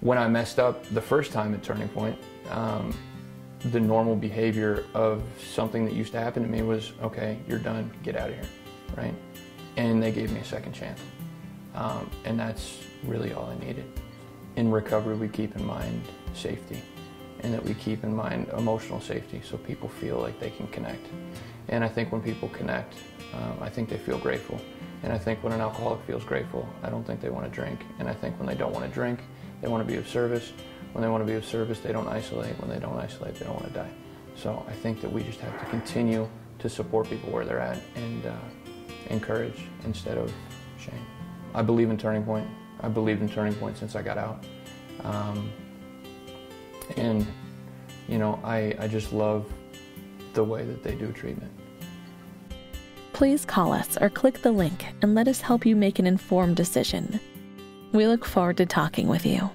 when I messed up the first time at Turning Point, um, the normal behavior of something that used to happen to me was, okay, you're done, get out of here, right? And they gave me a second chance. Um, and that's really all I needed. In recovery, we keep in mind safety and that we keep in mind emotional safety so people feel like they can connect. And I think when people connect, um, I think they feel grateful. And I think when an alcoholic feels grateful, I don't think they want to drink. And I think when they don't want to drink, they want to be of service. When they want to be of service, they don't isolate. When they don't isolate, they don't want to die. So I think that we just have to continue to support people where they're at and uh, encourage instead of shame. I believe in Turning Point. I believed in Turning Point since I got out. Um, you know, I, I just love the way that they do treatment. Please call us or click the link and let us help you make an informed decision. We look forward to talking with you.